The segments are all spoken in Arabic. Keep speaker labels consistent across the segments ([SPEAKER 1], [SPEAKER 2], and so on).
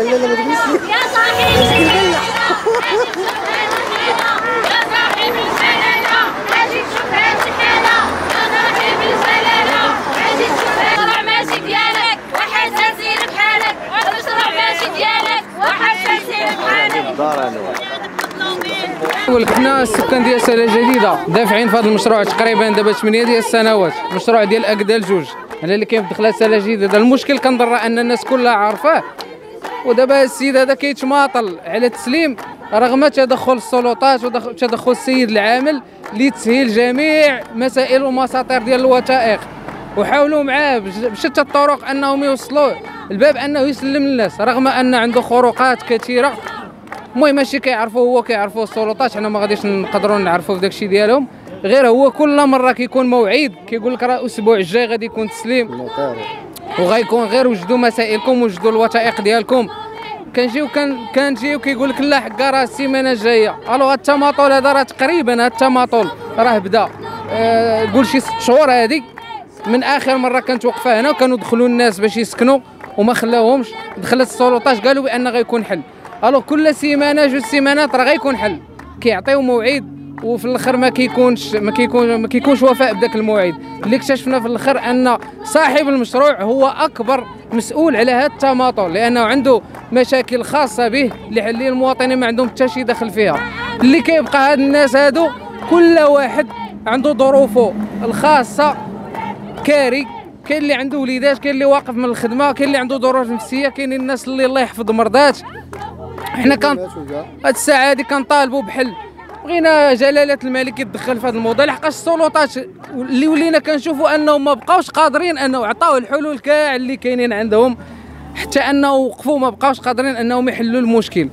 [SPEAKER 1] لا ما
[SPEAKER 2] يا صاحبي يا صاحب الجلالة أجي تشوف هاد الحالة يا صاحب الجلالة أجي تشوف هاد المشروع ماشي ديالك واحد سير بحالك المشروع ماشي ديالك واحد سير بحالك
[SPEAKER 3] نقول لك حنا السكان ديال سلا جديدة. دافعين في هذا المشروع تقريبا دابا 8 ديال السنوات. المشروع ديال اكدا الجوج على اللي كاين في دخلات سلا جديدة. المشكل كنظن أن الناس كلها عارفاه. ودابا السيد هذا كيتماطل على التسليم رغم تدخل السلطات وتدخل السيد العامل لتسهيل جميع مسائل ومساطير ديال الوثائق. وحاولوا معاه بشتى الطرق أنهم يوصلوا. الباب أنه يسلم للناس رغم أن عنده خروقات كثيرة. المهم ماشي كيعرفوا هو كيعرفوا السلطات حنا ما غاديش نقدروا نعرفوا في داكشي ديالهم. غير هو كل مرة كيكون موعد كيقول لك راه الأسبوع الجاي غادي يكون تسليم. وغيكون غير وجدوا مسائلكم وجدوا الوثائق ديالكم. كنجيو كنجيو كيقول لك لا حكا راه السيمانة الجاية. ألو التماطل هذا راه تقريبا التماطل. راه بدا. آه قول شي ست شهور هادي. من آخر مرة كانت واقفه هنا وكانوا دخلوا الناس باش يسكنوا وما خلاوهمش دخلت السلطات قالوا بان غيكون حل. ألو كل سيمانة جوج سيمانات راه غيكون حل. كيعطيو موعد. وفي الآخر ما كيكونش ما كيكون ما كيكونش وفاء بداك الموعد. اللي اكتشفنا في الآخر أن صاحب المشروع هو أكبر مسؤول على هذا التماطل لأنه عنده مشاكل خاصة به اللي المواطنين ما عندهم حتى شي دخل فيها. اللي كيبقى هاد الناس هادو كل واحد عنده ظروفه الخاصة. كاري كاين اللي عنده وليدات كاين اللي واقف من الخدمة كاين اللي عنده ظروف نفسية كاين الناس اللي الله يحفظ مرضات حنا كان هاد الساعة هادي كنطالبوا بحل بغينا جلالة الملك يتدخل في هذا الموضوع لحقاش السلطات اللي ولينا كنشوفوا انهم ما بقاوش قادرين أنه عطاو الحلول كاع اللي كاينين عندهم حتى أنه وقفوا ما بقاوش قادرين أنهم يحلوا المشكل.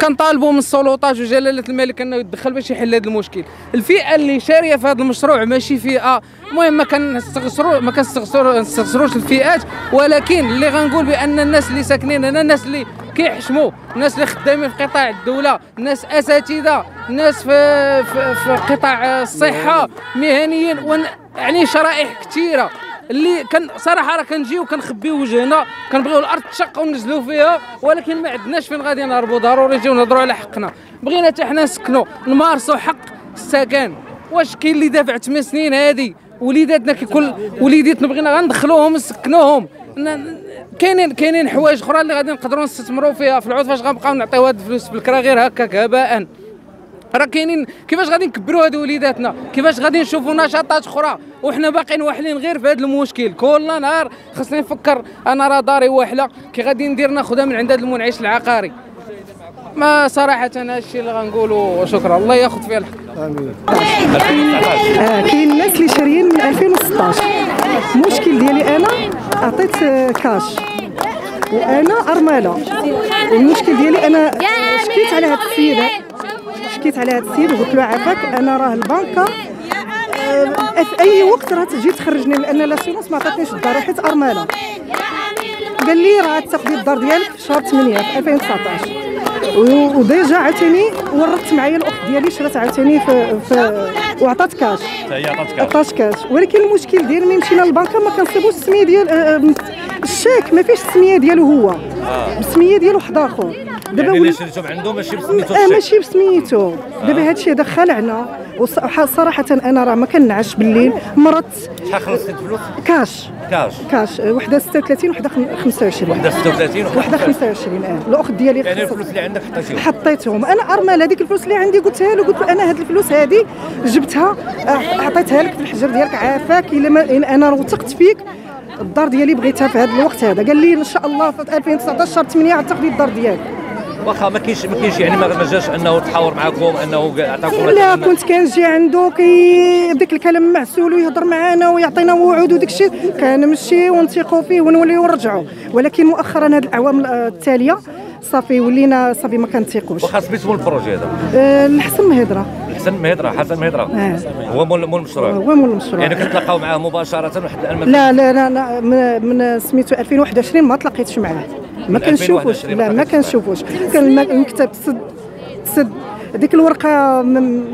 [SPEAKER 3] كنطالبوا من السلطات وجلالة الملك أنه يتدخل باش يحل هذا المشكل. الفئة اللي شارية في هذا المشروع ماشي فئة المهم ما كنستغسروا ما نستغسروش الفئات ولكن اللي غنقول بأن الناس اللي ساكنين هنا الناس اللي كيحشموا الناس اللي خدامين في قطاع الدولة الناس أساتذة الناس في في, في قطاع الصحة مهنيين ون- يعني شرائح كثيره اللي كان صراحة راه كنجيو كنخبيو وجهنا كنبغيو الأرض تشق وننزلوا فيها ولكن ما عندناش فين غادي نهربوا ضروري نجيو نهضروا على حقنا. بغينا حتى حنا نسكنوا نمارسوا حق السكن. واش كاين اللي دافع 8 سنين هادي؟ وليداتنا كل وليداتنا بغينا غندخلوهم نسكنوهم. كاينين كاينين حوايج أخرى اللي غادي نقدروا نستثمروا فيها في العوض فاش غنبقاو نعطيو هاد الفلوس بالكرا غير هكاك هباء. راه كاينين كيفاش غادي نكبروا هادو وليداتنا؟ كيفاش غادي نشوفوا نشاطات أخرى؟ وحنا باقيين واحلين غير في هذا المشكل. كل نهار خصني نفكر أنا راه داري واحله كي غادي ندير ناخذها من عند هذا المنعش العقاري. ما صراحة هذا الشيء اللي غنقوله وشكرا الله ياخذ فيه الحق.
[SPEAKER 1] امين
[SPEAKER 4] آه، كاين الناس اللي شاريين من 2016 المشكل ديالي أنا عطيت آه، كاش وأنا أرملة. والمشكل ديالي أنا شكيت على هذا السيد شكيت على هذا السيد وقلت له عافاك أنا راه البنكه آه، في أي وقت راه تجي تخرجني لأن l'assurance ما عطاتنيش الدار حيت أرملة. قال لي راه تاخدي الدار ديالك في شهر 8 في 2019 و- و déjà عاوتاني ورطت معايا الأخت ديالي شرات عاوتاني في, في وعطات كاش.
[SPEAKER 5] هي
[SPEAKER 4] عطات كاش. ولكن المشكل ديال ملي مشينا للبنكه ما كنصيبوش السمية ديال آه، آه، الشيك ما فيش السمية ديالو هو. السمية ديالو واحد آخر. دابا
[SPEAKER 5] يعني
[SPEAKER 4] ولي-
[SPEAKER 5] اللي شريتهم عنده ماشي بسميتو الشيك
[SPEAKER 4] ماشي بسميتو. دابا هادشي هذا خلعنا وصراحة أنا راه ما كنعش بالليل. مرضت
[SPEAKER 5] شحال خلصتي الفلوس
[SPEAKER 4] cash.
[SPEAKER 5] cash.
[SPEAKER 4] cash. آه، وحده 36 وحدة خم- 25
[SPEAKER 5] وحدة 36
[SPEAKER 4] وحدة 25 آه. الأخت ديالي
[SPEAKER 5] يعني الفلوس اللي عندك حطيتيهم.
[SPEAKER 4] حطيتهم. أنا ارمل هذيك الفلوس اللي عندي قلتها له. قلت له أنا هذه الفلوس هذه جبتها آه، عطيتها لك في الحجر ديالك عافاك. إلا ما أنا وثقت فيك الدار ديالي بغيتها في هذا الوقت هذا. قال لي إن شاء الله في 2019 شهر 8 غتاخذي الدار ديالك.
[SPEAKER 5] واخا ما كاينش ما كاينش يعني ما جاش انه تحاور معاكم انه عطاكم
[SPEAKER 4] لا كنت كنجي عنده كي داك الكلام معسول ويهضر معانا ويعطينا وعود وداك الشيء كنمشي ونثيقوا فيه ونوليو نرجعوا. ولكن مؤخرا هذه الأعوام التالية صافي ولينا صافي ما كنثيقوش
[SPEAKER 5] واخا سميتو ال projet هذا؟
[SPEAKER 4] أه الحسن مهدره
[SPEAKER 5] حسن مهدره حسن مهدره
[SPEAKER 4] آه.
[SPEAKER 5] هو مول مول المشروع
[SPEAKER 4] هو مول المشروع
[SPEAKER 5] يعني كتلاقاو معاه مباشرة وحد الان
[SPEAKER 4] لا لا لا, من سميتو 2021 ما تلاقيتش معاه. ما كنشوفوش.
[SPEAKER 5] 2021
[SPEAKER 4] لا
[SPEAKER 5] ما
[SPEAKER 4] كنشوفوش. كان الم- المكتب تسد تسد ديك الورقة من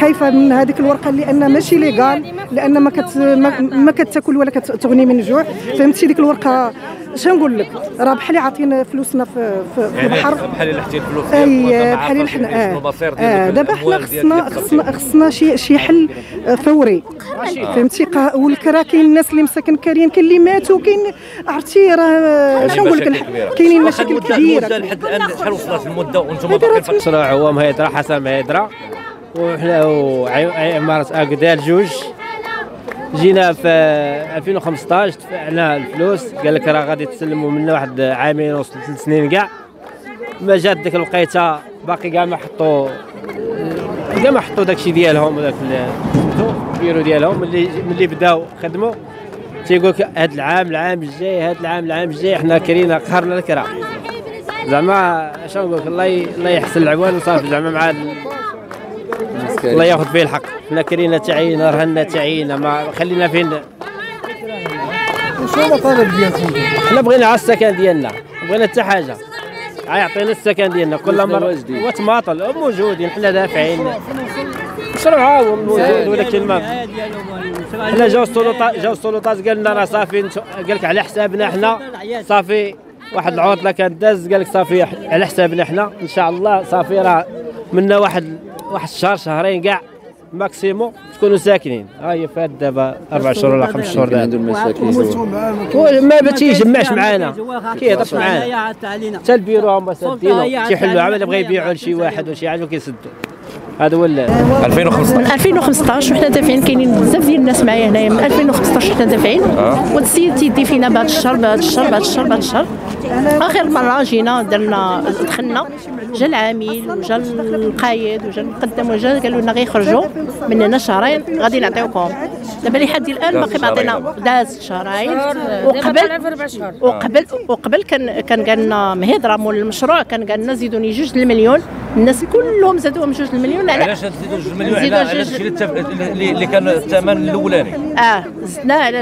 [SPEAKER 4] خايفة من هذيك الورقة لأن ماشي légal لأن ما كت ما, ما كتاكل ولا كتغني من الجوع فهمتي؟ ديك الورقة شنو نقول لك؟ راه بحال عاطينا فلوسنا في, في,
[SPEAKER 5] يعني
[SPEAKER 4] البحر.
[SPEAKER 5] بحال اللي حتي الفلوس
[SPEAKER 4] أي بحال اللي حنا آه, آه. دابا حنا خصنا خصنا خصنا شي شي حل آه، فوري. فهمتي؟ والكرا كاين الناس اللي مساكن كاريين كاين اللي ماتوا كاين عرفتي؟ راه شنو نقول لك؟ كاينين مشاكل كبيرة.
[SPEAKER 5] لحد الآن شحال وصلت
[SPEAKER 4] المدة وأنتم
[SPEAKER 5] باقيين في
[SPEAKER 1] مشروع هو مهيدرة حسن مهيدرة وحنا وعمارة أقدال جوج. جينا في 2015 دفعنا الفلوس. قال لك راه غادي تسلموا منا واحد عامين ونص ثلاث سنين كاع. ما جات ديك الوقيتة باقي كاع ما حطوا كاع ما حطوا داكشي ديالهم وداك البيرو ديالهم ملي ملي بداو خدموا تيقول لك هذا العام العام الجاي هذا العام العام الجاي حنا كرينا قهرنا الكرا زعما شنو نقول لك الله الله يحسن العوان وصافي زعما مع ال- الله ياخذ فيه الحق. حنا كرينا تعينا رهنا تعينا ما خلينا فين.
[SPEAKER 6] شنو المطالب ديالكم؟
[SPEAKER 1] حنا بغينا على السكن ديالنا بغينا حتى حاجة. يعطينا السكن ديالنا كل مرة. هو تماطل موجودين حنا دافعين. مشروع هو موجود ولكن ما. حنا جاو السلطات جاو السلطات قال لنا راه صافي قال لك على حسابنا حنا. صافي واحد العطلة كانت داز قال لك صافي على حسابنا حنا. إن شاء الله صافي راه منا واحد واحد الشهر شهرين كاع maximum. تكونوا ساكنين؟ ها هي فات دابا أربع شهور ولا خمس شهور دابا هو ما بتيجمعش معانا. كيهضرش معانا. حتى البيرو هما سادينو تيحلوا عمل بغا يبيعوا لشي واحد ولا شي حاجة وكيسدوا. هذا هو ال-
[SPEAKER 5] 2015
[SPEAKER 7] 2015 وحنا دافعين كاينين بزاف ديال الناس معايا هنايا. من 2015 حنا دافعين والسيد تيدي فينا بهذا الشهر بهذا الشهر بهذا الشهر بهذا الشهر. آخر مرة جينا درنا دخلنا. جا العميل وجا القايد وجا المقدم وجا قالوا لنا غيخرجوا من هنا شهرين غادي نعطيوكم. دابا لحد الآن باقي معطينا داز شهرين وقبل وقبل وقبل كان كان قال لنا مهدره مول المشروع كان قال لنا زيدوني جوج المليون. الناس كلهم زادوهم جوج المليون على
[SPEAKER 5] علاش تزيدوا جوج مليون؟ على الشيء اللي كان الثمن الأولاني؟
[SPEAKER 7] آه زدنا على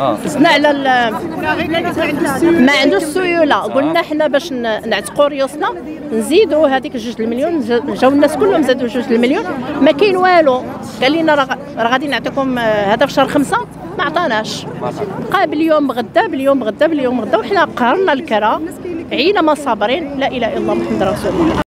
[SPEAKER 5] آه.
[SPEAKER 7] زدنا على ال- ما عندوش السيولة. قلنا حنا باش نعتقوا ريوسنا نزيدوا هذيك جوج المليون. جا- جاو الناس كلهم زادوا جوج المليون. ما كاين والو. قال لنا راه غادي نعطيكم آه، هذا في شهر خمسة. ما عطاناش. بقى باليوم غدا باليوم غدا باليوم غدا وحنا قهرنا الكرا عينا ما صابرين. لا إله إلا الله محمد رسول الله.